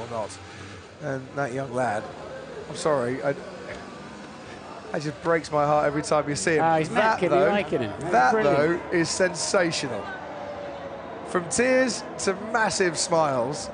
or not. And that young lad, I'm sorry, I, it just breaks my heart every time you see him. Ah, he's that, though, liking that though is sensational. From tears to massive smiles,